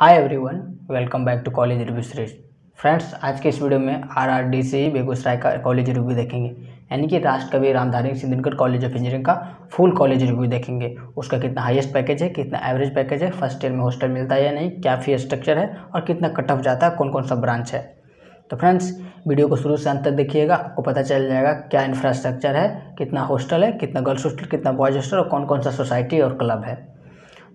Hi everyone welcome back to college review series friends आज के इस वीडियो में R R D C Begusarai का कॉलेज रिव्यू देखेंगे। यानी कि राष्ट्र कवि Ramdhari Singh Dinkar college of engineering का फुल कॉलेज रिव्यू देखेंगे। उसका कितना हाईएस्ट पैकेज है, कितना एवरेज पैकेज है फ़र्स्ट ईयर में हॉस्टल मिलता है या नहीं, क्या फ़ी स्ट्रक्चर है और कितना कट ऑफ़ जाता है कौन कौन सा ब्रांच है। तो फ्रेंड्स वीडियो को शुरू से अंत तक देखिएगा, आपको पता चल जाएगा क्या इंफ्रास्ट्रक्चर है, कितना हॉस्टल है, कितना गर्ल्स हॉस्टल कितना बॉयज़ हॉस्टल और कौन कौन सा सोसाइटी और क्लब है।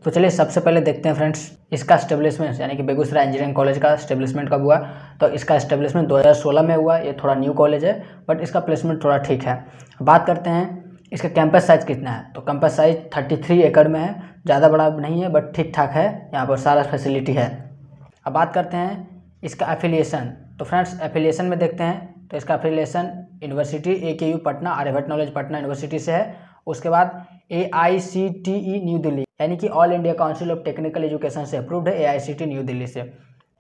तो चलिए सबसे पहले देखते हैं फ्रेंड्स, इसका स्टेब्लिशमेंट, यानी कि बेगूसराय इंजीनियरिंग कॉलेज का स्टेब्लिशमेंट कब हुआ? तो इसका स्टेब्लिशमेंट 2016 में हुआ, ये थोड़ा न्यू कॉलेज है, बट इसका प्लेसमेंट थोड़ा ठीक है। बात करते हैं, इसका कैंपस साइज़ कितना है? तो कैंपस साइज़ 33 एकड़ में है, ज़्यादा बड़ा नहीं है, बट ठीक ठाक है, यहाँ पर सारा फैसिलिटी है। अब बात करते हैं इसका एफिलिएशन तो फ्रेंड्स, एफिलिएशन में देखते हैं तो इसका affiliation university A K U Patna, Aryabhatta knowledge Patna university से है। उसके बाद A I C T E New Delhi यानी कि All India Council of Technical Education से अप्रूव्ड है A I C T New Delhi से।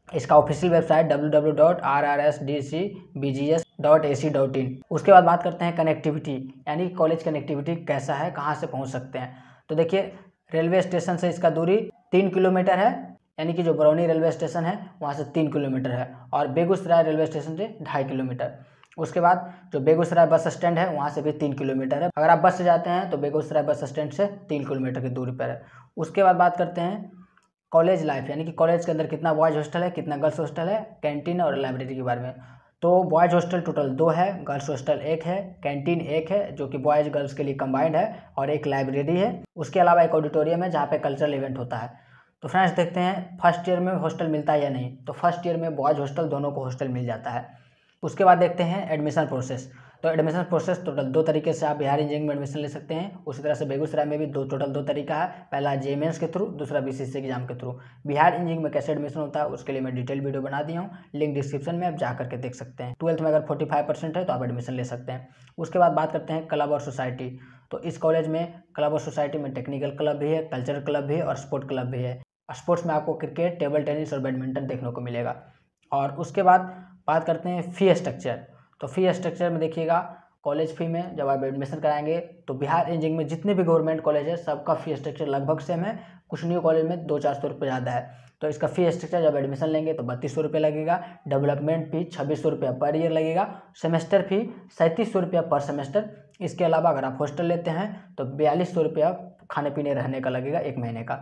इसका official website W W dot R R S D C B G S dot A C dot in उसके बाद बात करते हैं connectivity यानी कॉलेज कनेक्टिविटी कैसा है, कहाँ से पहुँच सकते हैं। तो देखिए रेलवे स्टेशन से इसका दूरी तीन किलोमीटर है, यानी कि जो बरौनी रेलवे स्टेशन है, वहाँ से तीन किलोमीटर है, और बेगूसराय रेलवे स्टेशन से ढाई किलोमीटर। उसके बाद जो बेगूसराय बस स्टैंड है, वहाँ से भी तीन किलोमीटर है। अगर आप बस से जाते हैं तो बेगूसराय बस स्टैंड से तीन किलोमीटर की दूरी पर है। उसके बाद बात करते हैं कॉलेज लाइफ, यानी कि कॉलेज के अंदर कितना बॉयज़ हॉस्टल है, कितना गर्ल्स हॉस्टल है, कैंटीन और लाइब्रेरी के बारे में। तो बॉयज़ हॉस्टल टोटल दो है, गर्ल्स हॉस्टल एक है, कैंटीन एक है, जो कि बॉयज़ गर्ल्स के लिए कंबाइंड है, और एक लाइब्रेरी है। उसके अलावा एक ऑडिटोरियम है, जहाँ पे कल्चरल इवेंट होता है। तो फ्रेंड्स, देखते हैं फ़र्स्ट ईयर में हॉस्टल मिलता है या नहीं। तो फ़र्स्ट ईयर में बॉयज़ हॉस्टल दोनों को हॉस्टल मिल जाता है। उसके बाद देखते हैं एडमिशन प्रोसेस तो एडमिशन प्रोसेस टोटल दो तरीके से आप बिहार इंजीनियरिंग में एडमिशन ले सकते हैं। उसी तरह से बेगूसराय में भी दो टोटल दो तरीका है। पहला जेएमएस के थ्रू दूसरा बीसीसी एग्ज़ाम के थ्रू बिहार इंजीनियरिंग में कैसे एडमिशन होता है, उसके लिए मैं डिटेल वीडियो बना दिया हूँ। लिंक डिस्क्रिप्शन में आप जा करके देख सकते हैं। ट्वेल्थ में अगर फोर्टी है तो आप एडमिशन ले सकते हैं। उसके बाद बात करते हैं क्लब और सोसाइटी तो इस कॉलेज में क्लब और सोसाइटी में टेक्निकल क्लब भी है कल्चरल क्लब भी है और स्पोर्ट क्लब भी है। स्पोर्ट्स में आपको क्रिकेट टेबल टेनिस और बैडमिंटन देखने को मिलेगा। और उसके बाद बात करते हैं फ़ी स्ट्रक्चर तो फ़ी स्ट्रक्चर में देखिएगा कॉलेज फ़ी में जब आप एडमिशन कराएँगे तो बिहार इंजीनियरिंग में जितने भी गवर्नमेंट कॉलेज है, सबका फ़ी स्ट्रक्चर लगभग सेम है, कुछ न्यू कॉलेज में दो चार सौ रुपये ज़्यादा है। तो इसका फ़ी स्ट्रक्चर जब एडमिशन लेंगे तो बत्तीस सौ रुपये लगेगा डेवलपमेंट फ़ी छब्बीस सौ रुपया पर ईयर लगेगा सेमेस्टर फ़ी सैंतीस सौ रुपया पर सेमेस्टर इसके अलावा अगर आप हॉस्टल लेते हैं तो बयालीस सौ रुपया खाने पीने रहने का लगेगा एक महीने का।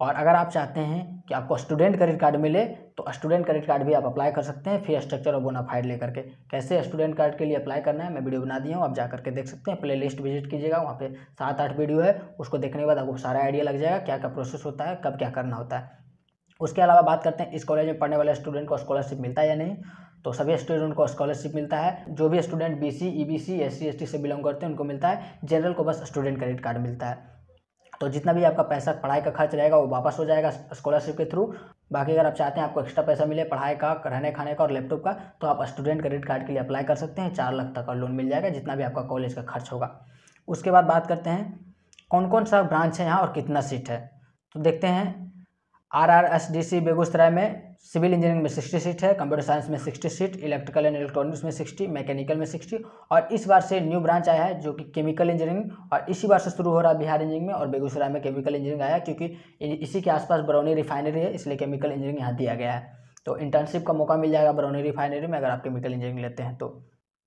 और अगर आप चाहते हैं कि आपको स्टूडेंट क्रेडिट कार्ड मिले तो स्टूडेंट क्रेडिट कार्ड भी आप अप्लाई कर सकते हैं फ़ी स्ट्रक्चर और बोनाफाइड लेकर के। कैसे स्टूडेंट कार्ड के लिए अप्लाई करना है, मैं वीडियो बना दिया हूँ, आप जा करके देख सकते हैं। प्ले लिस्ट विज़िट कीजिएगा, वहाँ पे सात आठ वीडियो है, उसको देखने के बाद आपको सारा आइडिया लग जाएगा क्या क्या प्रोसेस होता है, कब क्या करना होता है। उसके अलावा बात करते हैं, इस कॉलेज में पढ़ने वाले स्टूडेंट को स्कॉलरशिप मिलता है या नहीं? तो सभी स्टूडेंट को स्कॉलरशिप मिलता है, जो भी student B C E B C S C S T से बिलोंग करते हैं, उनको मिलता है। जनरल को बस स्टूडेंट क्रेडिट कार्ड मिलता है। तो जितना भी आपका पैसा पढ़ाई का खर्च रहेगा, वो वापस हो जाएगा स्कॉलरशिप के थ्रू बाकी अगर आप चाहते हैं आपको एक्स्ट्रा पैसा मिले पढ़ाई का, रहने खाने का और लैपटॉप का तो आप स्टूडेंट क्रेडिट कार्ड के लिए अप्लाई कर सकते हैं। चार लाख तक का लोन मिल जाएगा, जितना भी आपका कॉलेज का खर्च होगा। उसके बाद बात करते हैं कौन कौन सा ब्रांच है यहाँ और कितना सीट है? तो देखते हैं R R S D C Begusarai में सिविल इंजीनियरिंग में सिक्सटी सीट है, कंप्यूटर साइंस में sixty seat, electrical and electronics में सिक्सटी, मैकेनिकल में सिक्सटी और इस बार से न्यू ब्रांच आया है जो कि केमिकल इंजीनियरिंग और इसी बार से शुरू हो रहा है बिहार इंजीनियरिंग में और बेगूसराय में केमिकल इंजीनियरिंग आया क्योंकि इसी के आसपास बरौनी रिफाइनरी है, इसलिए केमिकल इंजीनियरिंग यहाँ दिया गया है। तो इंटर्नशिप का मौका मिल जाएगा बरौनी रिफाइनरी में अगर आप केमिकल इंजीनियरिंग लेते हैं तो।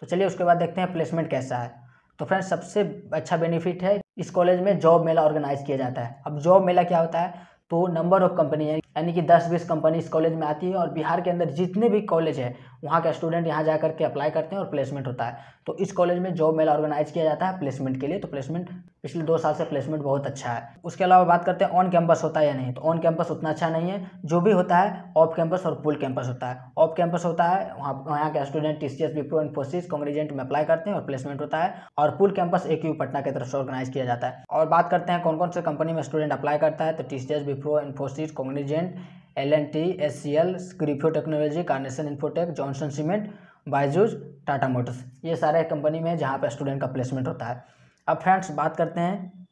तो चलिए उसके बाद देखते हैं प्लेसमेंट कैसा है। तो फ्रेंड्स, सबसे अच्छा बेनिफिट है, इस कॉलेज में जॉब मेला ऑर्गेनाइज किया जाता है। अब जॉब मेला क्या होता है? तो नंबर ऑफ़ कंपनी है, यानी कि 10-20 कंपनी इस कॉलेज में आती है और बिहार के अंदर जितने भी कॉलेज है, वहाँ के स्टूडेंट यहाँ जा करके अप्लाई करते हैं और प्लेसमेंट होता है। तो इस कॉलेज में जॉब मेला ऑर्गेनाइज किया जाता है प्लेसमेंट के लिए तो प्लेसमेंट पिछले दो साल से प्लेसमेंट बहुत अच्छा है। उसके अलावा बात करते हैं ऑन कैंपस होता है या नहीं तो ऑन कैंपस उतना अच्छा नहीं है। जो भी होता है ऑफ़ कैंपस और फुल कैंपस होता है। ऑफ़ कैंपस होता है, वहाँ वहाँ के student T C S Wipro Infosys Cognizant में अप्लाई करते हैं और प्लेसमेंट होता है। और फुल कैंपस एक यू पटना की तरफ़ से ऑर्गेनाइज किया जाता है। और बात करते हैं कौन कौन से कंपनी में स्टूडेंट अप्लाई करता है तो T C S Wipro Infosys Cognizant L N T S C L स्क्रिफो technology carnation infotech Johnson cement Byju's Tata motors ये सारे कंपनी में जहाँ पर स्टूडेंट का प्लेसमेंट होता है। अब फ्रेंड्स बात करते हैं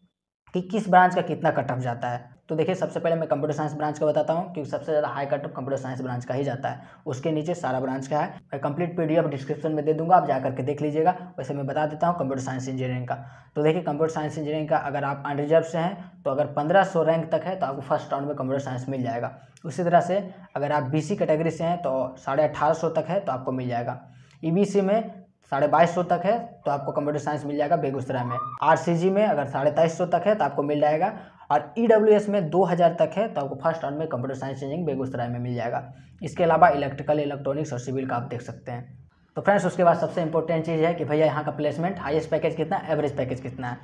कि किस ब्रांच का कितना कट ऑफ़ जाता है। तो देखिए, सबसे पहले मैं कंप्यूटर साइंस ब्रांच का बताता हूँ, क्योंकि सबसे ज़्यादा high cut off computer science branch का ही जाता है। उसके नीचे सारा ब्रांच का है। मैं कंप्लीट पीडीएफ डिस्क्रिप्शन में दे दूँगा, आप जा करके देख लीजिएगा। वैसे मैं बता देता हूँ कंप्यूटर साइंस इंजीनियरिंग का। तो देखिए कंप्यूटर साइंस इंजीनियरिंग का अगर आप अनरिजर्व से हैं तो अगर पंद्रह रैंक तक है तो आपको फ़र्स्ट राउंड में कंप्यूटर साइंस मिल जाएगा। उसी तरह से अगर आप बीसी कैटेगरी से हैं तो साढ़े तक है तो आपको मिल जाएगा। ई e में साढ़े बाईस सौ तक है तो आपको कंप्यूटर साइंस मिल जाएगा बेगूसराय में। आरसीजी में अगर साढ़े तेईस सौ तक है तो आपको मिल जाएगा। और ई e में दो हज़ार तक है तो आपको फ़र्स्ट राउंड में कंप्यूटर साइंस इंजीनियरिंग बेगूसराय में मिल जाएगा। इसके अलावा इलेक्ट्रिकल, इलेक्ट्रॉनिक्स और सिविल का आप देख सकते हैं। तो फ्रेंड्स, उसके बाद सबसे इंपॉर्टेंट चीज़ है कि भैया यहाँ का प्लेसमेंट हाईएस्ट पैकेज कितना है एवरेज पैकेज कितना है।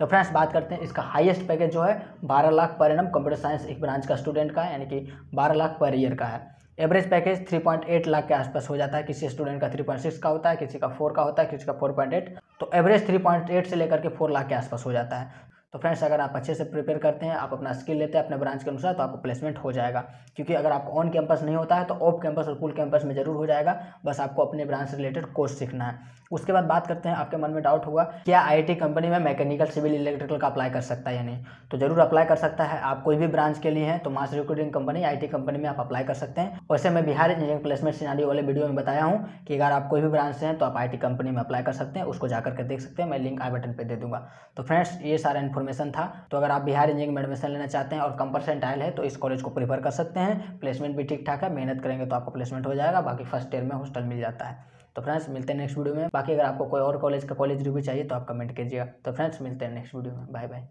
तो फ्रेंड्स, बात करते हैं, इसका हाईएस्ट पैकेज जो है, बारह lakh per annum computer science एक ब्रांच का स्टूडेंट का है, यानी कि बारह लाख पर ईयर का है। एवरेज पैकेज 3.8 लाख के आसपास हो जाता है। किसी स्टूडेंट का 3.6 का होता है, किसी का 4 का होता है, किसी का 4.8 तो एवरेज 3.8 से लेकर के 4 लाख के आसपास हो जाता है। तो फ्रेंड्स, अगर आप अच्छे से प्रिपेयर करते हैं, आप अपना स्किल लेते हैं, अपने ब्रांच के अनुसार तो आपको प्लेसमेंट हो जाएगा। क्योंकि अगर आपको ऑन कैंपस नहीं होता है तो ऑफ़ कैंपस और फुल कैंपस में ज़रूर हो जाएगा। बस आपको अपने ब्रांच से रिलेटेड कोर्स सीखना है। उसके बाद बात करते हैं, आपके मन में डाउट होगा, क्या आई कंपनी में मैकेनिकल सिविल इलेक्ट्रिकल का अप्लाई कर सकता है या नहीं? तो ज़रूर अप्लाई कर सकता है। आप कोई भी ब्रांच के लिए हैं तो mass recruiting company IT company में आप अप्लाई कर सकते हैं। वैसे मैं बिहार इंजीनियरिंग प्लेसमेंट सिनारी वाले वीडियो में बताया हूँ कि अगर आप कोई भी ब्रांच से हैं तो आप आईटी कंपनी में अप्लाई कर सकते हैं। उसको जाकर के देख सकते हैं। मैं लिंक आई बटन पर दे दूँगा। तो फ्रेंड्स, ये सारा इन्फॉर्मेशन था। तो अगर आप बिहार इंजीनियरिंग में एडमिशन लेना चाहते हैं और कम परसेंटाइल है तो इस कॉलेज को प्रीफर कर सकते हैं। प्लेसमेंट भी ठीक ठाक है, मेहनत करेंगे तो आपको प्लेसमेंट हो जाएगा, बाकी फ़र्स्ट ईयर में हॉस्टल मिल जाता है। तो फ्रेंड्स मिलते हैं नेक्स्ट वीडियो में। बाकी अगर आपको कोई और कॉलेज का कॉलेज रिव्यू चाहिए तो आप कमेंट कीजिएगा। तो फ्रेंड्स मिलते हैं नेक्स्ट वीडियो में। Bye bye